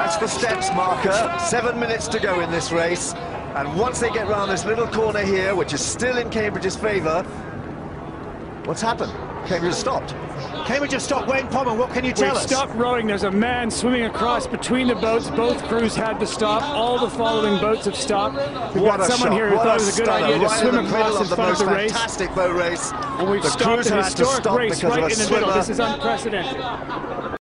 That's the steps marker. Seven minutes to go in this race. And once they get round this little corner here, which is still in Cambridge's favour, what's happened? Cambridge stopped. Cambridge has stopped. Wayne Pommer, what can you tell We've us? stopped rowing. There's a man swimming across between the boats. Both crews had to stop. All the following boats have stopped. We've what got someone shot. here who what thought it was a good idea to right swim in across in of the front of the race. fantastic boat race. And we've the stopped an historic race right in the middle. This is unprecedented.